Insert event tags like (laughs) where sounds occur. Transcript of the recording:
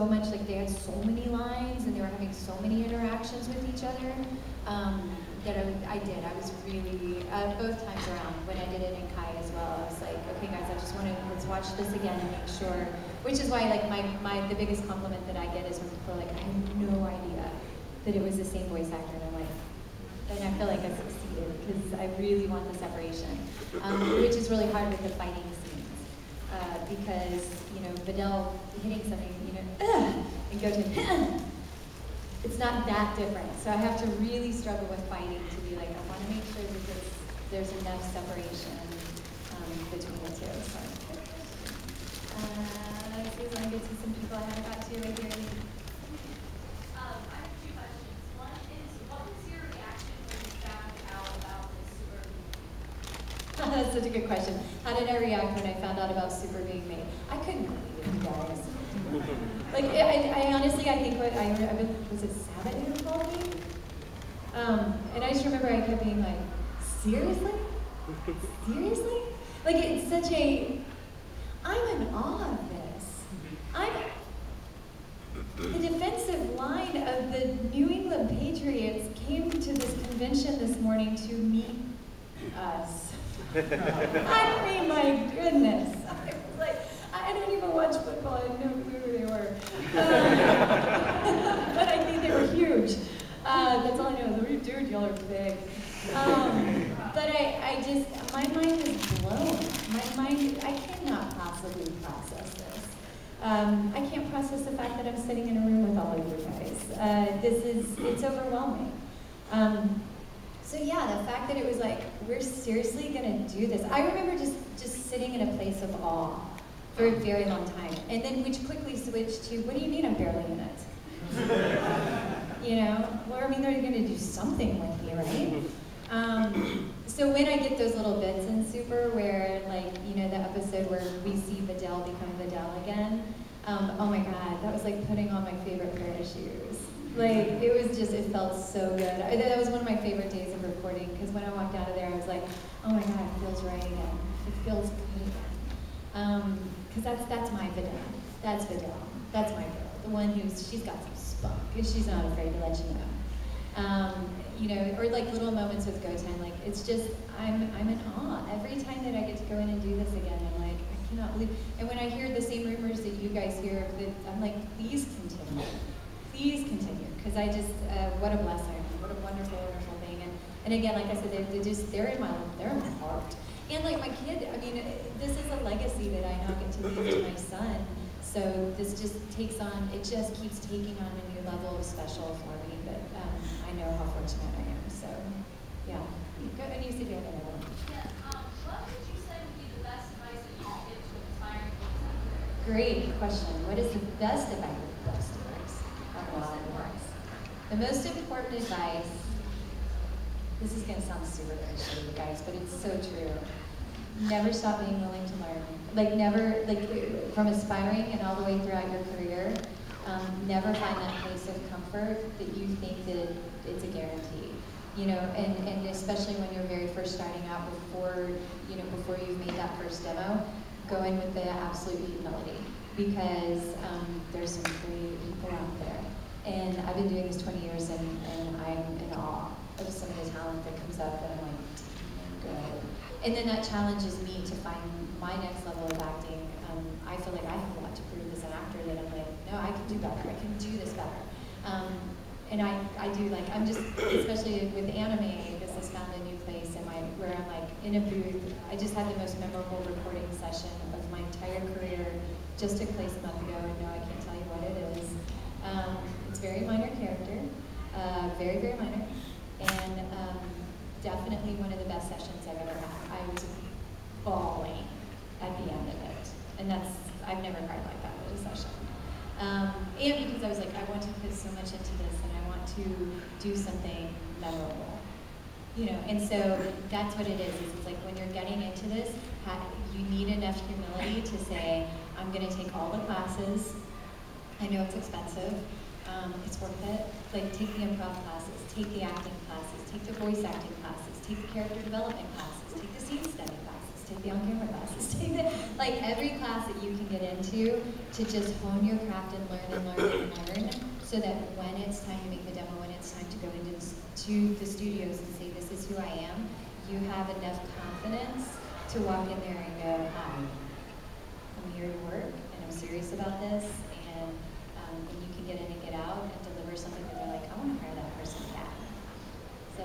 so much, like they had so many lines and they were having so many interactions with each other um, that I, I did. I was really, uh, both times around, when I did it in Kai as well, I was like, okay guys, I just want to, let's watch this again and make sure, which is why like my, my, the biggest compliment that I get is when people are like, I had no idea that it was the same voice actor. And I'm like, and I feel like I succeeded because I really want the separation, um, which is really hard with the fighting because you know Videl hitting something, you know, and go to it's not that different. So I have to really struggle with fighting to be like I want to make sure that there's, there's enough separation um, between the two. That's such a good question. How did I react when I found out about Super being made? I couldn't believe it, guys. (laughs) like, I, I honestly, I think what I, I was it Sabat who called me? Um, and I just remember I kept being like, seriously? Seriously? Like, it's such a, I'm in awe of this. I'm, the defensive line of the New England Patriots came to this convention this morning to meet us. I mean, my goodness. (laughs) I was like, I don't even watch football. I had no clue who they were. Um, (laughs) but I think they were huge. Uh, that's all I know. Dude, y'all are big. Um, but I, I just, my mind is blown. My mind, I cannot possibly process this. Um, I can't process the fact that I'm sitting in a room with all of you guys. Uh, this is, it's overwhelming. Um, so yeah, the fact that it was like, we're seriously gonna do this. I remember just, just sitting in a place of awe for a very long time. And then which quickly switched to, what do you mean I'm barely in it? (laughs) you know, well, I mean, they're gonna do something with me, right? Um, so when I get those little bits in Super where like, you know, the episode where we see Videl become Videl again, um, oh my God, that was like putting on my favorite pair of shoes. Like, it was just, it felt so good. I, that was one of my favorite days of recording because when I walked out of there, I was like, oh my God, it feels right again. It feels good again. Because um, that's, that's my Videl. That's Videl. That's my girl. The one who's, she's got some spunk and she's not afraid to let you know. Um, you know, or like little moments with Goten, like it's just, I'm, I'm in awe. Every time that I get to go in and do this again, I'm like, I cannot believe. And when I hear the same rumors that you guys hear, I'm like, please continue please continue because I just uh, what a blessing, what a wonderful, wonderful thing. And and again, like I said, they, they just they're in my they're in my heart. And like my kid, I mean, this is a legacy that I now get to leave to my son. So this just takes on, it just keeps taking on a new level of special for me. But um, I know how fortunate I am. So yeah, go and you said you have another one. Yeah, um, what would you say would be the best advice that you could give to aspiring? Great question. What is the best advice? Best advice. The most important advice, this is gonna sound super cliche, you guys, but it's so true. Never stop being willing to learn. Like never, like from aspiring and all the way throughout your career, um, never find that place of comfort that you think that it's a guarantee. You know, and, and especially when you're very first starting out before, you know, before you've made that first demo, go in with the absolute humility because um, there's some great people out there. And I've been doing this 20 years and, and I'm in awe of some of the talent that comes up and I'm like, good. And then that challenges me to find my next level of acting. Um, I feel like I have a lot to prove as an actor that I'm like, no, I can do better. I can do this better. Um, and I, I do like, I'm just, especially with anime, this has found a new place in my, where I'm like in a booth. I just had the most memorable recording session of my entire career. Just took place a month ago and no, I can't tell you what it is. Um, very minor character, uh, very, very minor, and um, definitely one of the best sessions I've ever had. I was bawling at the end of it, and that's, I've never cried like that at a session. Um, and because I was like, I want to put so much into this, and I want to do something memorable. You know, and so that's what it is, is it's like when you're getting into this, you need enough humility to say, I'm gonna take all the classes, I know it's expensive. Um, it's worth it. Like, take the improv classes, take the acting classes, take the voice acting classes, take the character development classes, take the scene study classes, take the on-camera classes, (laughs) take the, like every class that you can get into to just hone your craft and learn and learn and learn so that when it's time to make the demo, when it's time to go into to the studios and say, this is who I am, you have enough confidence to walk in there and go, hi, I'm here to work and I'm serious about this um, and you can get in and get out and deliver something that they're like, I want to hire that person back. So